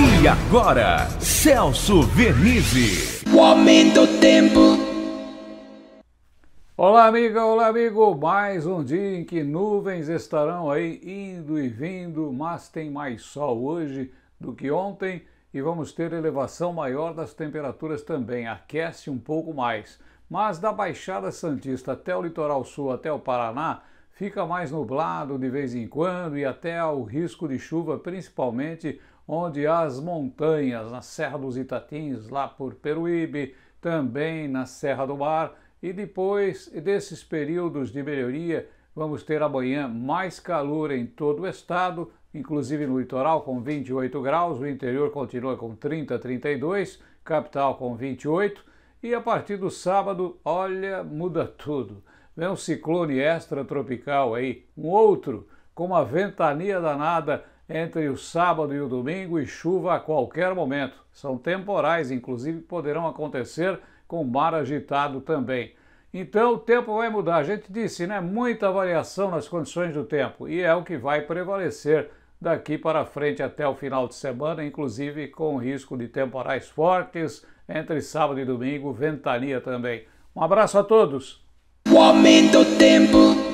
E agora, Celso Vernizzi. O aumento do tempo. Olá, amiga, olá, amigo. Mais um dia em que nuvens estarão aí indo e vindo, mas tem mais sol hoje do que ontem e vamos ter elevação maior das temperaturas também. Aquece um pouco mais. Mas da Baixada Santista até o litoral sul, até o Paraná, fica mais nublado de vez em quando e até o risco de chuva, principalmente onde as montanhas, na Serra dos Itatins, lá por Peruíbe, também na Serra do Mar, e depois desses períodos de melhoria, vamos ter amanhã mais calor em todo o estado, inclusive no litoral com 28 graus, o interior continua com 30, 32, capital com 28, e a partir do sábado, olha, muda tudo vem um ciclone extratropical aí, um outro com uma ventania danada entre o sábado e o domingo e chuva a qualquer momento. São temporais, inclusive poderão acontecer com mar agitado também. Então o tempo vai mudar. A gente disse, né? Muita variação nas condições do tempo e é o que vai prevalecer daqui para frente até o final de semana, inclusive com risco de temporais fortes entre sábado e domingo, ventania também. Um abraço a todos. O aumento do tempo.